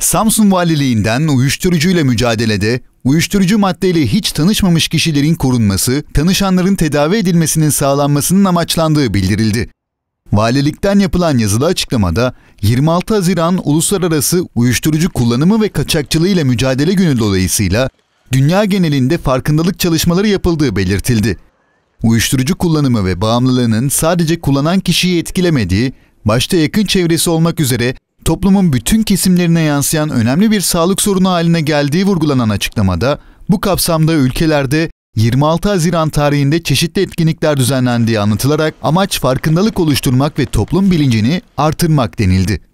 Samsun Valiliğinden uyuşturucuyla mücadelede uyuşturucu maddeyle hiç tanışmamış kişilerin korunması, tanışanların tedavi edilmesinin sağlanmasının amaçlandığı bildirildi. Valilikten yapılan yazılı açıklamada 26 Haziran Uluslararası Uyuşturucu Kullanımı ve Kaçakçılığı ile Mücadele Günü dolayısıyla dünya genelinde farkındalık çalışmaları yapıldığı belirtildi. Uyuşturucu kullanımı ve bağımlılığının sadece kullanan kişiyi etkilemediği, başta yakın çevresi olmak üzere toplumun bütün kesimlerine yansıyan önemli bir sağlık sorunu haline geldiği vurgulanan açıklamada, bu kapsamda ülkelerde 26 Haziran tarihinde çeşitli etkinlikler düzenlendiği anlatılarak amaç farkındalık oluşturmak ve toplum bilincini artırmak denildi.